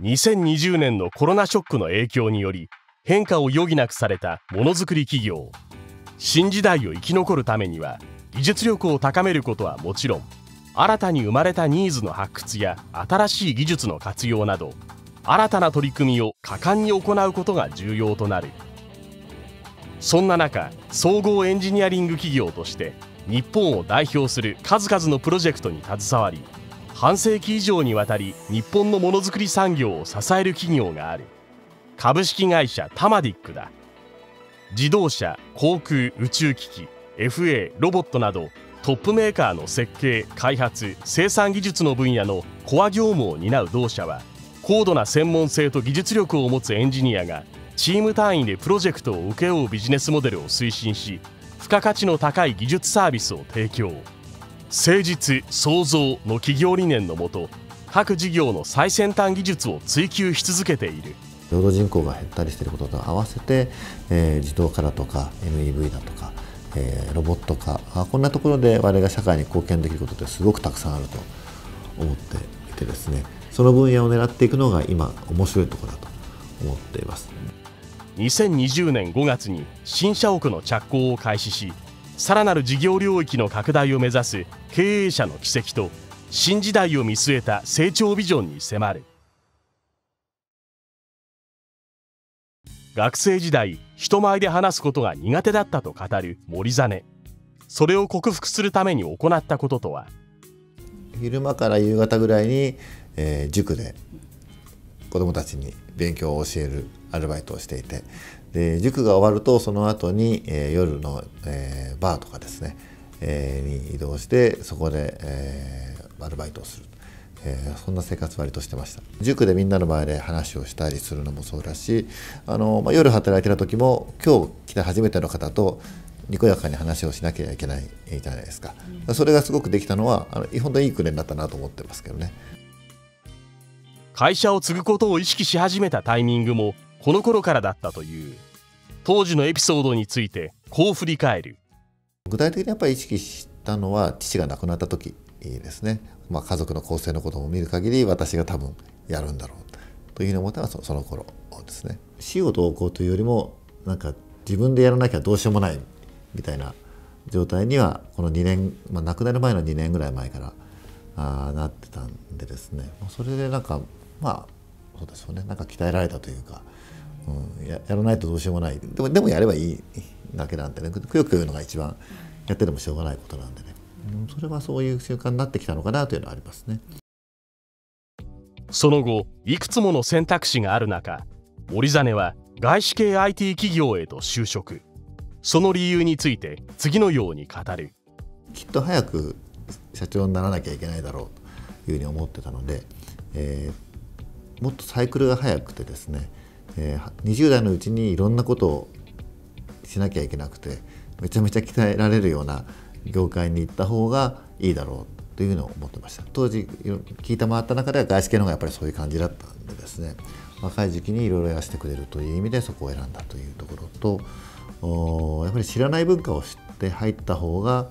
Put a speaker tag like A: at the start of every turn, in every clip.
A: 2020年のコロナショックの影響により変化を余儀なくされたものづくり企業。新時代を生き残るためには技術力を高めることはもちろん新たに生まれたニーズの発掘や新しい技術の活用など新たな取り組みを果敢に行うことが重要となる。そんな中総合エンジニアリング企業として日本を代表する数々のプロジェクトに携わり半世紀以上にわたり日本のものづくり産業を支える企業がある。株式会社タマディックだ。自動車航空宇宙機器 FA ロボットなどトップメーカーの設計開発生産技術の分野のコア業務を担う同社は高度な専門性と技術力を持つエンジニアがチーム単位でプロジェクトを請け負うビジネスモデルを推進し付加価値の高い技術サービスを提供。誠実創造の企業理念のもと各事業の最先端技術を追求し続けている。
B: 労働人口が減ったりしていることと合わせて、えー、自動化だとか MEV だとかえー、ロボット化こんなところで我々が社会に貢献できることってすごくたくさんあると思っていてですねその分野を狙っていくのが今面白いところだと思っています。
A: 2020年5月に新社屋の着工を開始しさらなる事業領域の拡大を目指す経営者の軌跡と新時代を見据えた成長ビジョンに迫る。学生時代人前で話すことが苦手だったと語る森実それを克服するために行ったこととは？
B: 昼間から夕方ぐらいに、えー、塾で子どもたちに勉強を教えるアルバイトをしていてで塾が終わるとその後に、えー、夜の、えー、バーとかですね、えー、に移動してそこで、えー、アルバイトをする。えー、そんな生活割としてました。塾でみんなの前で話をしたりするのもそうだしあの、まあ、夜働いてた時も今日来た初めての方とにこやかに話をしなきゃいけないじゃないですか。それがすごくできたのはあの本当にいい訓練だったなと思ってますけどね
A: 会社を継ぐことを意識し始めたタイミングもこの頃からだったという。当時のエピソードについてこう振り返る。
B: 具体的にやっぱり意識したのは父が亡くなった時ですね、まあ、家族の構成のことを見る限り私が多分やるんだろうというふうに思ったのはその頃ですね。死を同行というよりもなんか自分でやらなきゃどうしようもないみたいな状態にはこの2年、まあ、亡くなる前の2年ぐらい前からあなってたんでですね。それでなんかまあそうですよね。なんか鍛えられたというか、うん、ややらないとどうしようもない。でもでもやればいいだけなんでね。くよくよ言うのが一番やっててもしょうがないことなんでね。それはそういう習慣になってきたのかなというのはありますね。
A: その後いくつもの選択肢がある中森実は外資系 IT 企業へと就職。その理由について次のように語る。
B: きっと早く社長にならなきゃいけないだろうというふうに思ってたので、えー、もっとサイクルが早くてですね、えー、20代のうちにいろんなことをしなきゃいけなくてめちゃめちゃ鍛えられるような業界に行った方がいいだろうというのを思ってました。当時聞いて回った中では外資系の方がやっぱりそういう感じだったんでですね若い時期にいろいろやらせてくれるという意味でそこを選んだというところとやっぱり知らない文化を知って入った方が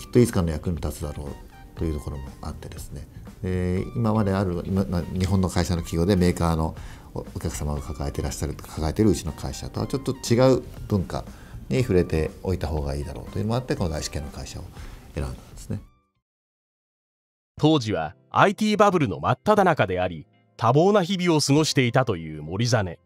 B: きっといつかの役に立つだろうというところもあってですね。で今まである今日本の会社の企業でメーカーのお客様が抱えていらっしゃる抱えているうちの会社とはちょっと違う文化に触れておいた方がいいだろうというのもあってこの外資系の会社を選んだんですね。
A: 当時は IT バブルの真っ只中であり多忙な日々を過ごしていたという森実。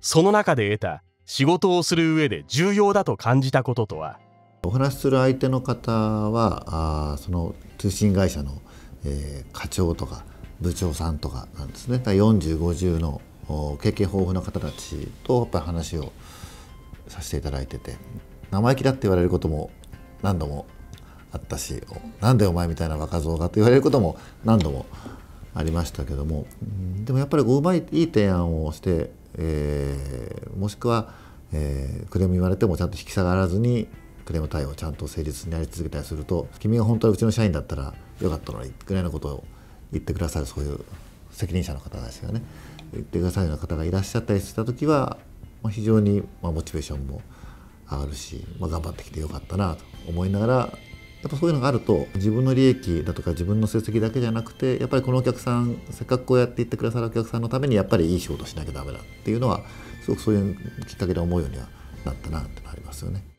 A: その中で得た仕事をする上で重要だと感じたこととは
B: お話しする相手の方はあその通信会社の、えー、課長とか部長さんとかなんですね。4050の経験豊富な方たちとやっぱり話をさせていただいてて生意気だって言われることも何度もあったし「なんでお前みたいな若造が」と言われることも何度もありましたけども。でもやっぱりうまいいい提案をして、えー、もしくは、えー、クレーム言われてもちゃんと引き下がらずにクレーム対応ちゃんと誠実にやり続けたりすると君が本当はうちの社員だったらよかったのにぐらいのことを言ってくださるそういう責任者の方ですよね。言ってくださるような方がいらっしゃったりした時はまあ、非常に、まあ、モチベーションも上がるし、まあ、頑張ってきてよかったなと思いながらやっぱそういうのがあると自分の利益だとか自分の成績だけじゃなくてやっぱりこのお客さんせっかくこうやって言ってくださるお客さんのためにやっぱりいい仕事しなきゃダメだっていうのはすごくそういうきっかけで思うようにはなったなってのありますよね。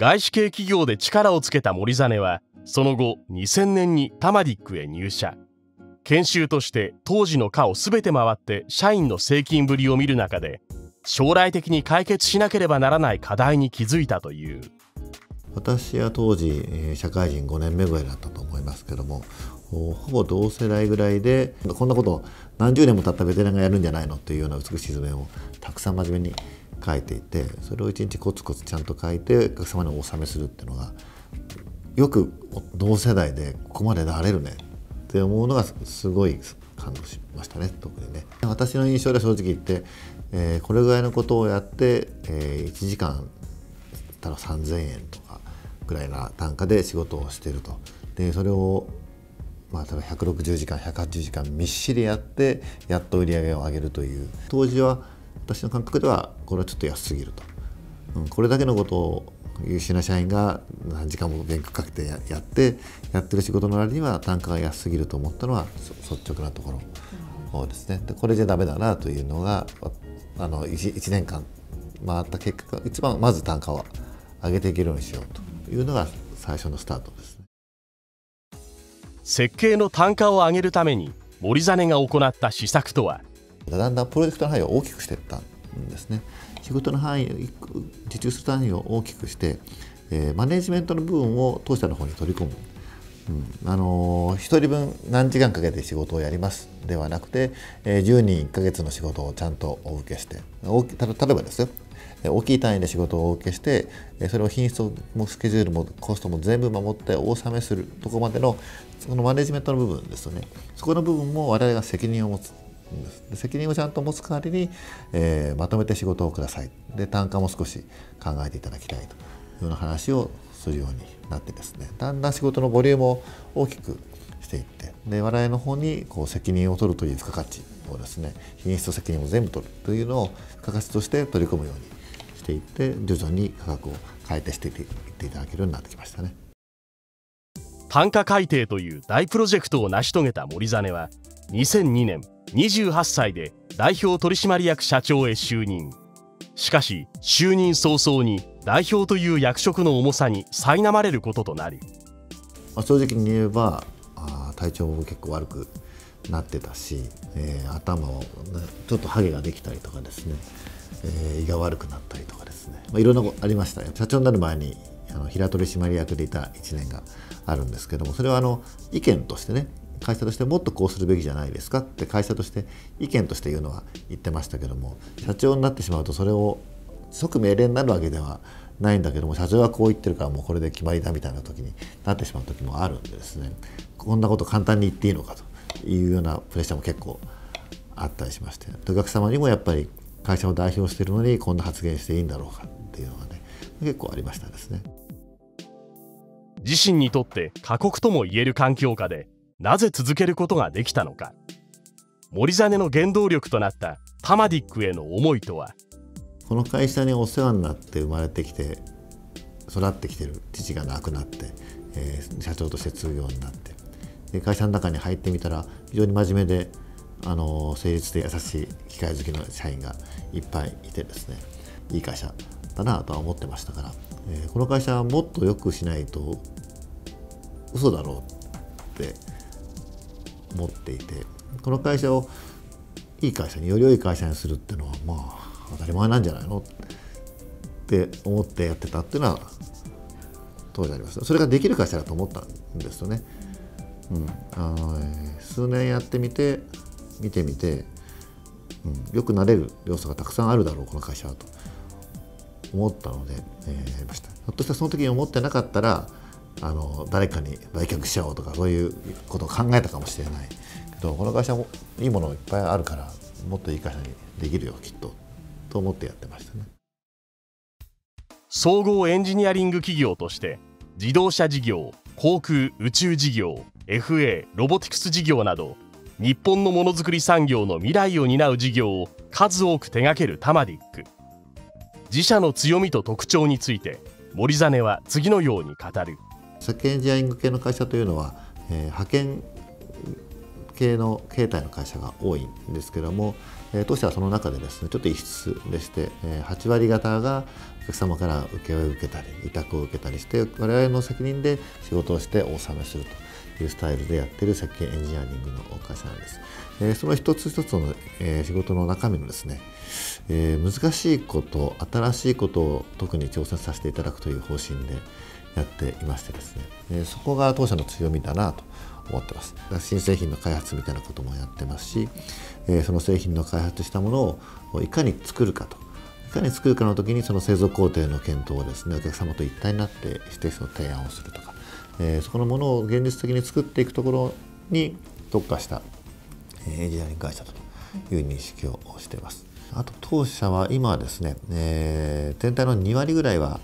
A: 外資系企業で力をつけた森実はその後2000年にタマディックへ入社。研修として当時の課を全て回って社員の請金ぶりを見る中で将来的に解決しなければならない課題に気づいたという。
B: 私は当時、社会人5年目ぐらいだったと思いますけどもほぼ同世代ぐらいでこんなこと何十年も経ったベテランがやるんじゃないのっていうような美しい図面をたくさん真面目に書いていてそれを一日コツコツちゃんと書いてお客様にお納めするっていうのがよく同世代でここまでなれるねって思うのがすごい感動しましたね特にね。私の印象では正直言って、えー、これぐらいのことをやって、えー、1時間たら3,000円とかぐらいな単価で仕事をしてると。でそれをまあ、例えば160時間180時間みっしりやってやっと売り上げを上げるという。当時は私の感覚ではこれはちょっと安すぎると、うん、これだけのことを優秀な社員が何時間も勉強かけてやってやってる仕事の割には単価が安すぎると思ったのは率直なところ。ですね。でこれじゃダメだなというのがあの 1, 1年間回った結果一番まず単価を上げていけるようにしようというのが最初のスタートです、ね、
A: 設計の単価を上げるために森実が行った施策とは
B: だんだんプロジェクトの範囲を大きくしていったんですね。仕事の範囲受注する範囲を大きくして、えー、マネジメントの部分を当社の方に取り込む、うん、あのー、1人分何時間かけて仕事をやりますではなくて、えー、10人1ヶ月の仕事をちゃんとお受けして例えばですよ。大きい単位で仕事をお受けしてそれを品質もスケジュールもコストも全部守ってお納めするとこまでのそのマネジメントの部分ですよね。そこの部分も我々が責任を持つ。責任をちゃんと持つ代わりに、えー、まとめて仕事をください。で単価も少し考えていただきたいというような話をするようになってですね。だんだん仕事のボリュームを大きくしていってで我々の方にこう責任を取るという付加価値をですね品質と責任を全部取るというのを付加価値として取り込むようにしていって徐々に価格を変えてしていっていただけるようになってきましたね。
A: 単価改定という大プロジェクトを成し遂げた森実は2002年28歳で代表取締役社長へ就任しかし就任早々に代表という役職の重さに苛まれることとなり、
B: まあ、正直に言えばあ体調も結構悪くなってたし、えー、頭をちょっとハゲができたりとかですね、えー、胃が悪くなったりとかですね、まあ、いろんなことありました社長になる前にあの平取締役でいた1年があるんですけどもそれはあの意見としてね会社としてもっとこうするべきじゃないですかって会社として意見として言うのは言ってましたけども社長になってしまうとそれを即命令になるわけではないんだけども社長はこう言ってるからもうこれで決まりだみたいな時になってしまう時もあるんでですねこんなこと簡単に言っていいのかというようなプレッシャーも結構あったりしましてお客様にもやっぱり会社を代表しているのにこんな発言していいんだろうかっていうのがね結構ありましたですね。
A: 自身にとって過酷ともいえる環境下でなぜ続けることができたのか。森実の原動力となったタマディックへの思いとは。
B: この会社にお世話になって生まれてきて育ってきてる父が亡くなって、えー、社長として通用になって。で会社の中に入ってみたら非常に真面目であの誠実で優しい機械好きの社員がいっぱいいてですね。いい会社だなとは思ってましたから、えー、この会社はもっと良くしないと嘘だろうって持っていてこの会社をいい会社により良い会社にするっていうのはまあ当たり前なんじゃないの？って思ってやってたっていうのは当時ありました。それができる会社だと思ったんですよね。うん、あの数年やってみて見てみて、うん、よくなれる要素がたくさんあるだろうこの会社はと思ったので、えー、やりました。ひょっとしたらその時に思ってなかったらあの誰かに売却しちゃおうとかそういうことを考えたかもしれない。けどこの会社もいいものいっぱいあるからもっといい会社にできるよきっとと思ってやってましたね。
A: 総合エンジニアリング企業として自動車事業航空宇宙事業 FA ロボティクス事業など日本のものづくり産業の未来を担う事業を数多く手掛けるタマディック。自社の強みと特徴について森実は次のように語る。
B: 設計エンジニアリング系の会社というのは、えー、派遣系の形態の会社が多いんですけども、えー、当社はその中でですねちょっと異質でして、えー、8割方がお客様から請け負いを受けたり委託を受けたりして我々の責任で仕事をしてお納めするというスタイルでやってる設計エンジニアリングの会社なんです。えー、その一つ一つの、え、仕事の中身のですね、え、難しいこと新しいことを特に挑戦させていただくという方針でやっていましてですね、えそこが当社の強みだなと思ってます。新製品の開発みたいなこともやってますし、えその製品の開発したものをいかに作るかと。いかに作るかの時にその製造工程の検討をですねお客様と一体になってしてその提案をするとか、えそこのものを現実的に作っていくところに特化したエンジニアリング会社という認識をしています。あと当社は今はですね、えー、全体の2割ぐらいは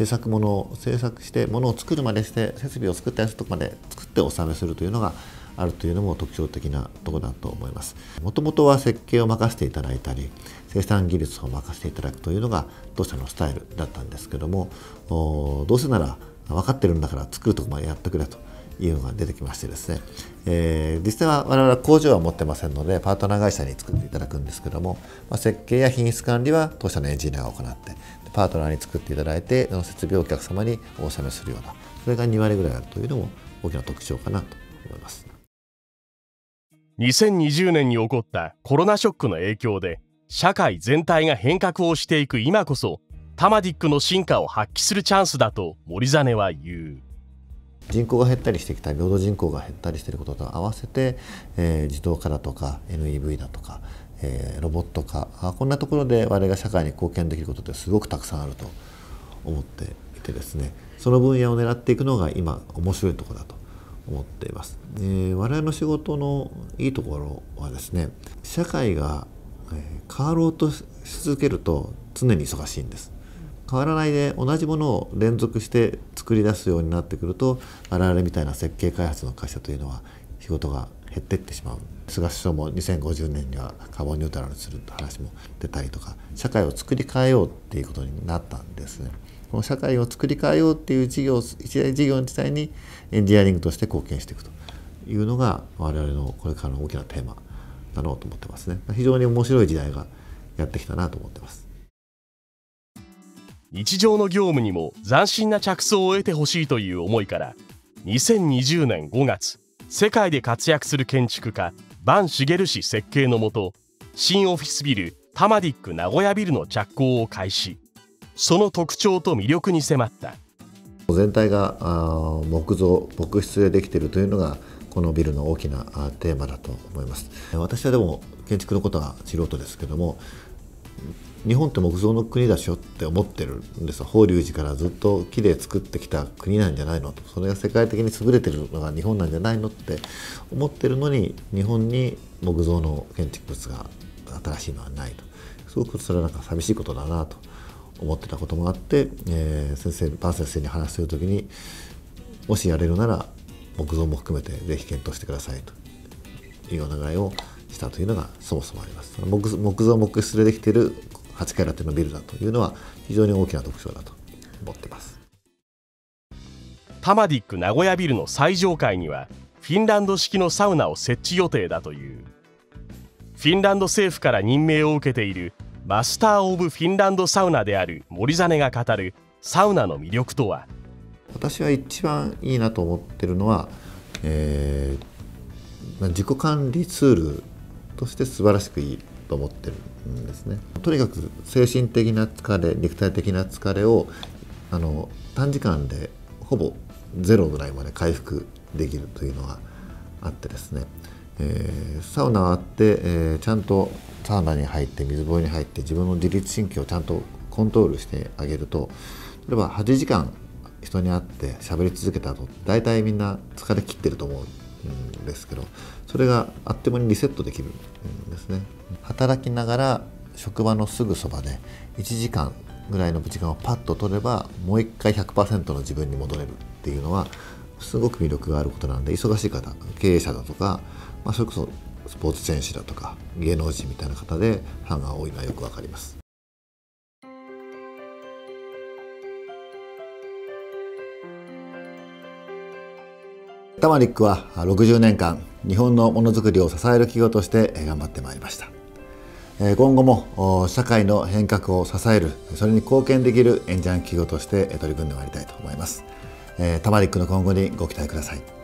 B: 制作ものを制作してものを作るまでして設備を作ったやつとかまで作ってお納めするというのがあるというのも特徴的なとこだと思います。もともとは設計を任せていただいたり生産技術を任せていただくというのが当社のスタイルだったんですけどもどうせなら分かってるんだから作るとこまでやってくれと。いうのが出てきましてですね、えー、実際は我々は工場は持ってませんのでパートナー会社に作っていただくんですけども、まあ、設計や品質管理は当社のエンジニアが行ってパートナーに作っていただいてその設備をお客様にお納めするようなそれが2割ぐらいあるというのも大きな特徴かなと思います
A: 2020年に起こったコロナショックの影響で社会全体が変革をしていく今こそタマディックの進化を発揮するチャンスだと森実は言う。
B: 人口が減ったりしてきた平等人口が減ったりしていることと合わせて、えー、自動化だとか NEV だとか、えー、ロボット化あこんなところで我々が社会に貢献できることってすごくたくさんあると思っていてですねその分野を狙っていくのが今面白いところだと思っています。えー、我々の仕事のいいところはですね社会が変わろうとし続けると常に忙しいんです。変わらないで同じものを連続して作り出すようになってくると我々みたいな設計開発の会社というのは仕事が減ってってしまう菅首相も2050年にはカーボンニュートラルにするって話も出たりとか社会を作り変えようっていうことになったんですね。この社会を作り変えようっていう事業一大事業自体にエンジニアリングとして貢献していくというのが我々のこれからの大きなテーマだろうと思ってますね。非常に面白い時代がやってきたなと思ってます。
A: 日常の業務にも斬新な着想を得てほしいという思いから2020年5月世界で活躍する建築家坂茂氏設計のもと新オフィスビルタマディック名古屋ビルの着工を開始。その特徴と魅力に迫った。
B: 全体が木造木質でできているというのがこのビルの大きなテーマだと思います。私はでも建築のことは素人ですけども日本って木造の国だしょって思ってるんです法隆寺からずっと木で作ってきた国なんじゃないのと。それが世界的に優れてるのが日本なんじゃないのって思ってるのに日本に木造の建築物が新しいのはないと。すごくそれはなんか寂しいことだなと思ってたこともあって、えー、先生バン先生に話してる時にもしやれるなら木造も含めてぜひ検討してくださいと。いうお願いをしたというのがそもそもあります。木木造木質でできてる8階建てのビルだというのは非常に大きな特徴だと思ってます。
A: タマディック名古屋ビルの最上階にはフィンランド式のサウナを設置予定だという。フィンランド政府から任命を受けているマスター・オブ・フィンランドサウナである森実が語るサウナの魅力とは？
B: 私は一番いいなと思ってるのは、えー、自己管理ツールとして素晴らしくいいと思ってるんですね。とにかく精神的な疲れ肉体的な疲れをあの短時間でほぼゼロぐらいまで回復できるというのがあってですね、えー、サウナがあって、えー、ちゃんとサウナに入って水風呂に入って自分の自律神経をちゃんとコントロールしてあげると例えば8時間人に会って喋り続けた後大体みんな疲れ切ってると思うんですけどそれがあっという間にリセットできるんですね働きながら職場のすぐそばで1時間ぐらいの時間をパッと取ればもう一回100%の自分に戻れるっていうのはすごく魅力があることなんで忙しい方経営者だとか、まあ、それこそスポーツ選手だとか芸能人みたいな方でファンが多いのはよく分かります。タマリックは60年間日本のものづくりを支える企業として頑張ってまいりました。今後も社会の変革を支えるそれに貢献できるエンジャン企業として取り組んでまいりたいと思います。タマリックの今後にご期待ください。